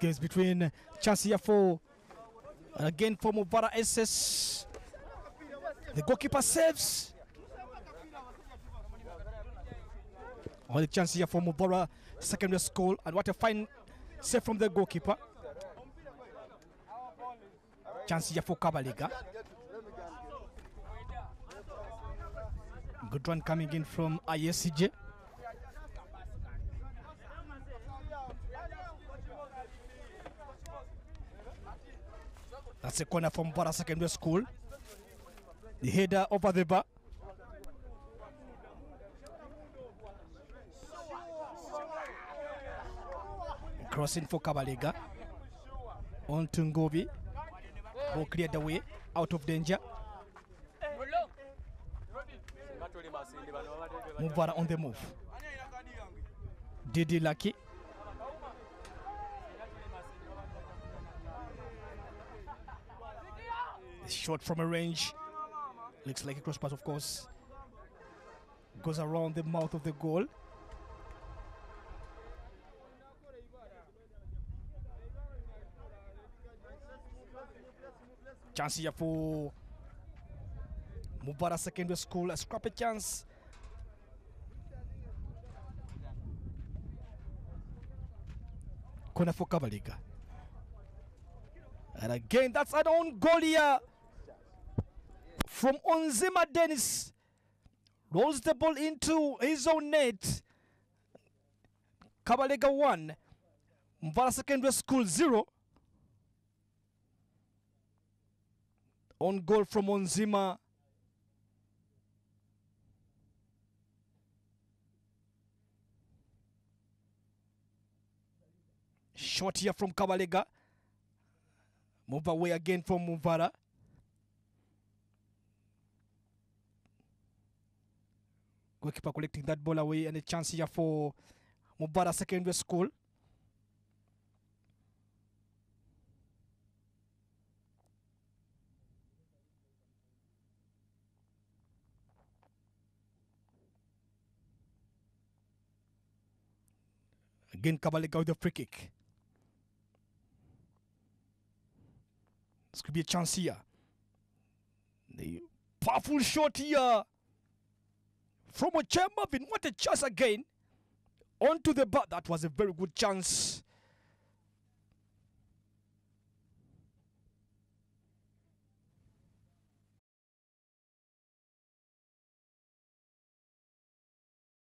Games between chance here and again for Mvara SS. The goalkeeper saves. Only chance here for Mvara secondary school and what a fine save from the goalkeeper. Chance here for Kabalega. Good one coming in from ISCJ. That's a corner from Bara Secondary School. The header over the bar. Crossing for Kabalega. On to Ngobi. Ball cleared away. Out of danger. Mubara on the move. Didi Lucky. Shot from a range. Looks like a cross pass, of course. Goes around the mouth of the goal. Chance here for Mvara Secondary School. A scrappy chance. Corner for Kabalega. And again, that's an own goal here from Onzima Dennis. Rolls the ball into his own net. Kabalega 1. Mvara Secondary School 0. On goal from Onzima. Shot here from Kabalega. Move away again from Mvara. Goalkeeper collecting that ball away and a chance here for Mvara Secondary School. Again, Kabalega with the free kick. This could be a chance here. The powerful shot here from a Marvin. What a chance again. Onto the bar. That was a very good chance.